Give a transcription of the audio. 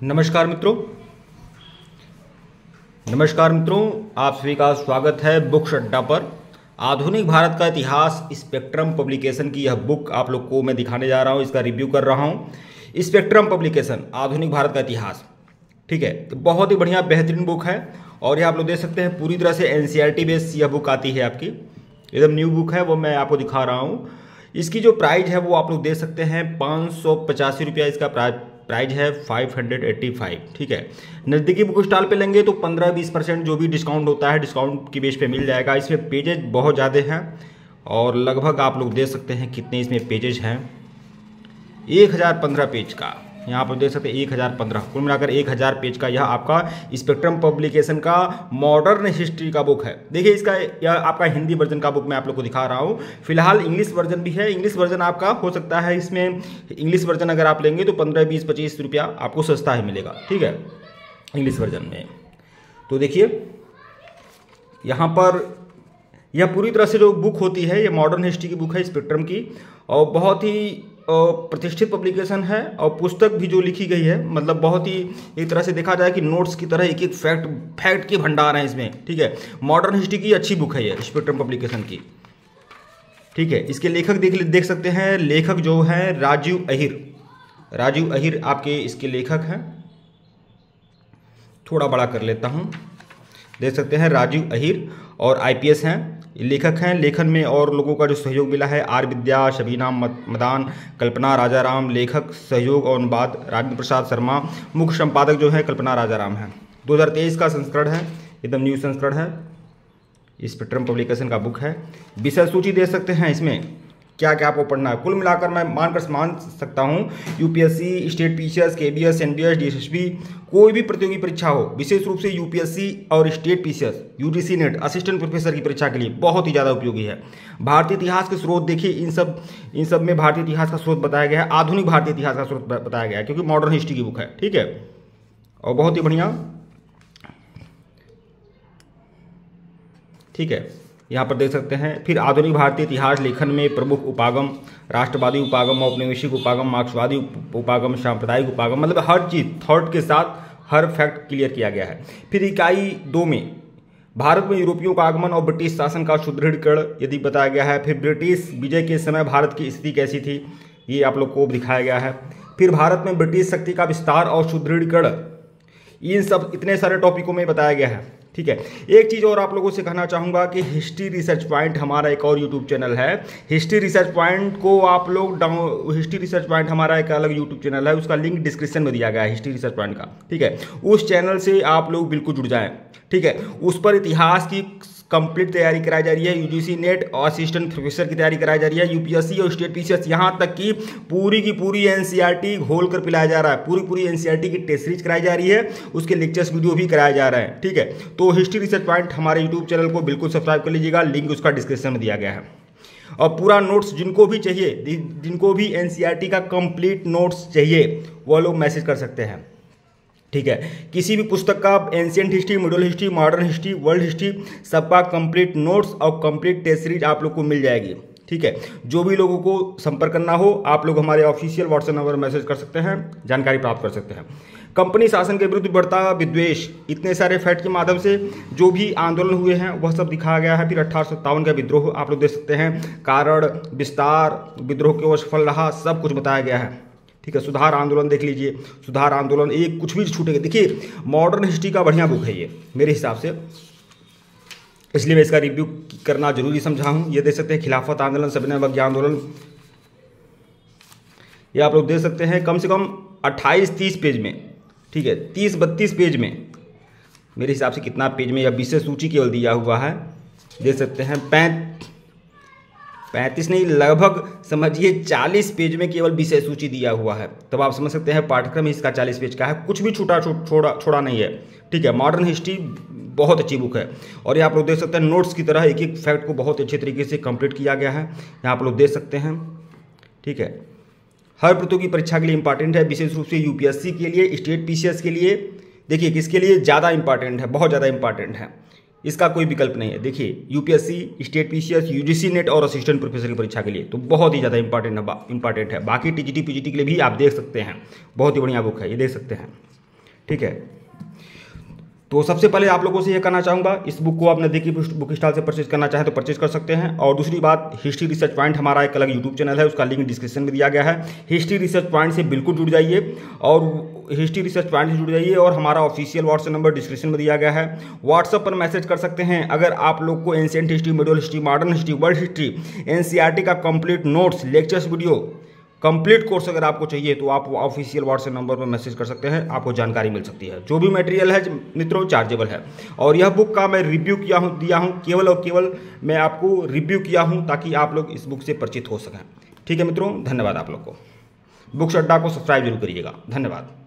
नमस्कार मित्रों। नमस्कार मित्रों, आप सभी का स्वागत है बुक अड्डा पर। आधुनिक भारत का इतिहास स्पेक्ट्रम पब्लिकेशन की यह बुक आप लोग को मैं दिखाने जा रहा हूँ, इसका रिव्यू कर रहा हूँ। स्पेक्ट्रम पब्लिकेशन, आधुनिक भारत का इतिहास। ठीक है तो बहुत ही बढ़िया बेहतरीन बुक है और यह आप लोग देख सकते हैं, पूरी तरह से एन बेस यह बुक आती है आपकी। एकदम न्यू बुक है, वो मैं आपको दिखा रहा हूँ। इसकी जो प्राइस है, वो आप लोग दे सकते हैं, पाँच सौ पचासी रुपया इसका प्राइस है हंड्रेड एट्टी फाइव, ठीक है। नज़दीकी बुक स्टॉल पर लेंगे तो पंद्रह बीस परसेंट जो भी डिस्काउंट होता है, डिस्काउंट की बेस पे मिल जाएगा। इसमें पेजेज बहुत ज़्यादा हैं और लगभग आप लोग देख सकते हैं कितने इसमें पेजेज हैं। एक हज़ार पंद्रह पेज का। यहाँ पर देख सकते हैं एक हज़ार पंद्रह। कुल मिलाकर एक हज़ार पेज का यह आपका स्पेक्ट्रम पब्लिकेशन का मॉडर्न हिस्ट्री का बुक है। देखिए इसका यह आपका हिंदी वर्जन का बुक मैं आप लोग को दिखा रहा हूँ। फ़िलहाल इंग्लिश वर्जन भी है। इंग्लिश वर्जन आपका हो सकता है इसमें इंग्लिश वर्जन अगर आप लेंगे तो पंद्रह, बीस, पच्चीस रुपया आपको सस्ता ही मिलेगा। ठीक है? इंग्लिश वर्जन में। तो देखिए, यहाँ पर यह पूरी तरह से जो बुक होती है, ये मॉडर्न हिस्ट्री की बुक है, स्पेक्ट्रम की, और बहुत ही प्रतिष्ठित पब्लिकेशन है और पुस्तक भी जो लिखी गई है मतलब बहुत ही एक तरह से देखा जाए कि नोट्स की तरह एक एक फैक्ट फैक्ट के भंडार हैं इसमें, ठीक है? मॉडर्न हिस्ट्री की अच्छी बुक है ये स्पेक्ट्रम पब्लिकेशन की। ठीक है, इसके लेखक देख देख सकते हैं, लेखक जो है, राजीव अहिर। राजीव अहिर आपके इसके लेखक हैं। थोड़ा बड़ा कर लेता हूँ। देख सकते हैं राजीव अहिर और आईपीएस हैं। लेखक हैं। लेखन में और लोगों का जो सहयोग मिला है, आर विद्या, शबीना मदान, कल्पना राजा राम लेखक, सहयोग और अनुवाद, राजेंद्र प्रसाद शर्मा, मुख्य संपादक जो है, कल्पना राजा राम है 2023 का संस्करण है, एकदम न्यू संस्करण है। इस स्पेक्ट्रम पब्लिकेशन का बुक है। विषय सूची दे सकते हैं इसमें। क्या क्या आपको पढ़ना है? कुल मिलाकर मैं मानकर मान सकता हूँ यूपीएससी स्टेट पीसीएस के B S N D S D S B कोई भी प्रतियोगी परीक्षा हो, विशेष रूप से यूपीएससी और state PCS UGC NET assistant professor की परीक्षा के लिए बहुत ही ज़्यादा उपयोगी है। भारतीय इतिहास के स्रोत देखिए, इन सब इन सब में भारतीय इतिहास का स्रोत बताया गया है, आधुनिक भारतीय इतिहास का स्रोत बताया गया है, क्योंकि मॉडर्न हिस्ट्री की बुक है, ठीक है? और बहुत ही बढ़िया, ठीक है? यहाँ पर देख सकते हैं। फिर आधुनिक भारतीय इतिहास लेखन में प्रमुख उपागम, राष्ट्रवादी उपागम, औपनिवेशिक उपागम, मार्क्सवादी उपागम, सांप्रदायिक उपागम मतलब हर चीज़ थॉट के साथ हर फैक्ट क्लियर किया गया है। फिर इकाई दो में, भारत में यूरोपियों का आगमन और ब्रिटिश शासन का सुदृढ़ीकरण, यदि बताया गया है, फिर ब्रिटिश विजय के समय भारत की स्थिति कैसी थी, ये आप लोग को दिखाया गया है। फिर भारत में ब्रिटिश शक्ति का विस्तार और सुदृढ़ीकरण, इन सब, इतने सारे टॉपिकों में बताया गया है। ठीक है। एक चीज़ और आप लोगों से कहना चाहूँगा कि हिस्ट्री रिसर्च पॉइंट हमारा एक और यूट्यूब चैनल है। हिस्ट्री रिसर्च पॉइंट को आप लोग डाउन हिस्ट्री रिसर्च पॉइंट हमारा एक अलग यूट्यूब चैनल है। उसका लिंक डिस्क्रिप्शन में दिया गया है हिस्ट्री रिसर्च पॉइंट का। ठीक है। उस चैनल से आप लोग बिल्कुल जुड़ जाएँ। ठीक है, उस पर इतिहास की कंप्लीट तैयारी कराई जा रही है यूजीसी नेट और असिस्टेंट प्रोफेसर की तैयारी कराई जा रही है यूपीएससी और स्टेट पीसीएस यहाँ तक कि पूरी की पूरी एनसीईआरटी घोल कर पिलाया जा रहा है, पूरी पूरी एनसीईआरटी की टेस्ट सीरीज़ कराई जा रही है, उसके लेक्चर्स वीडियो भी कराया जा रहा है, ठीक है। तो हिस्ट्री रिसर्च पॉइंट हमारे यूट्यूब चैनल को बिल्कुल सब्सक्राइब कर लीजिएगा लिंक उसका डिस्क्रिप्शन में दिया गया है। और पूरा नोट्स जिनको भी चाहिए, जिनको भी एनसीईआरटी का कंप्लीट नोट्स चाहिए, वो लोग मैसेज कर सकते हैं। ठीक है। किसी भी पुस्तक का आप ancient history middle history modern history world history सबका कंप्लीट नोट्स और कंप्लीट टेस्ट सीरीज़ आप लोग को मिल जाएगी। ठीक है। जो भी लोगों को संपर्क करना हो, आप लोग हमारे ऑफिशियल व्हाट्सएप नंबर मैसेज कर सकते हैं, जानकारी प्राप्त कर सकते हैं। कंपनी शासन के विरुद्ध बढ़ता विद्वेश इतने सारे फैक्ट के माध्यम से जो भी आंदोलन हुए हैं, वह सब दिखाया गया है। फिर अठारह का विद्रोह आप लोग देख सकते हैं। कारण, विस्तार, विद्रोह क्यों सफल रहा, सब कुछ बताया गया है। ठीक है, सुधार आंदोलन देख लीजिए। सुधार आंदोलन एक कुछ भी छूटेगा। देखिए मॉडर्न हिस्ट्री का बढ़िया बुक है ये, मेरे हिसाब से। इसलिए मैं इसका रिव्यू करना ज़रूरी समझा हूँ। ये देख सकते हैं, खिलाफत आंदोलन सविनय अवज्ञा आंदोलन। ये आप लोग देख सकते हैं, कम से कम 28-30 पेज में, ठीक है 30-32 पेज में, मेरे हिसाब से कितना पेज में या विशेष सूची केवल दिया हुआ है। देख सकते हैं, पैंत पैंतीस नहीं, लगभग समझिए चालीस पेज में केवल विषय सूची दिया हुआ है। तब आप समझ सकते हैं पाठ्यक्रम इसका चालीस पेज का है। कुछ भी छूटा छोड़ा छोड़ा नहीं है। ठीक है मॉडर्न हिस्ट्री बहुत अच्छी बुक है। और ये आप लोग देख सकते हैं नोट्स की तरह एक एक फैक्ट को बहुत अच्छे तरीके से कंप्लीट किया गया है। यहाँ आप लोग देख सकते हैं। ठीक है, हर प्रतियोगी परीक्षा के लिए इंपॉर्टेंट है, विशेष रूप से यूपीएससी के लिए स्टेट पीसीएस के लिए। देखिए, किसके लिए? ज़्यादा इंपॉर्टेंट है, बहुत ज़्यादा इंपॉर्टेंट है। इसका कोई विकल्प नहीं है। देखिए UPSC state PCS UGC NET और असिस्टेंट प्रोफेसर की परीक्षा के लिए तो बहुत ही ज़्यादा इंपॉर्टेंट है इंपॉर्टेंट है। बाकी टीजीटी पीजीटी के लिए भी आप देख सकते हैं। बहुत ही बढ़िया बुक है, ये देख सकते हैं। ठीक है? तो सबसे पहले आप लोगों से ये कहना चाहूँगा, इस बुक को आप नज़दीकी बुक स्टॉल से परचेज करना चाहें तो परचेज कर सकते हैं। और दूसरी बात हिस्ट्री रिसर्च पॉइंट हमारा एक अलग यूट्यूब चैनल है, उसका लिंक डिस्क्रिप्शन में दिया गया है। हिस्ट्री रिसर्च पॉइंट से बिल्कुल जुड़ जाइए। और हिस्ट्री रिसर्च पॉइंट से जुड़ जाइए और हमारा ऑफिशियल व्हाट्सएप नंबर डिस्क्रिप्शन में दिया गया है। व्हाट्सएप पर मैसेज कर सकते हैं। अगर आप लोग को ancient history middle history modern history world history N का complete notes lectures video complete course अगर आपको चाहिए तो आप ऑफिशियल व्हाट्सएप नंबर पर मैसेज कर सकते हैं। आपको जानकारी मिल सकती है। जो भी मटेरियल है, मित्रों चार्जेबल है। और यह बुक का मैं रिव्यू किया हूँ, दिया हूँ, केवल और केवल मैं आपको रिव्यू किया हूँ, ताकि आप लोग इस बुक से परिचित हो सकें। ठीक है, मित्रों, धन्यवाद आप लोग को। बुक्स अड्डा को सब्सक्राइब ज़रूर करिएगा। धन्यवाद।